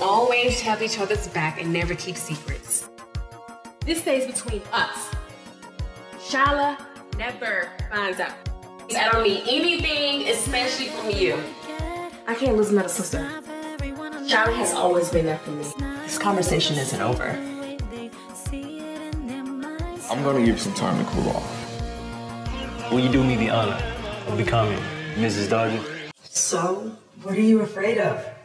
always have each other's back and never keep secrets. This stays between us. Shala never finds out. I don't need anything, especially from you. I can't lose another sister. Shala has always been there for me. This conversation isn't over. I'm gonna give some time to cool off. Will you do me the honor of becoming Mrs. Dodger? So, what are you afraid of?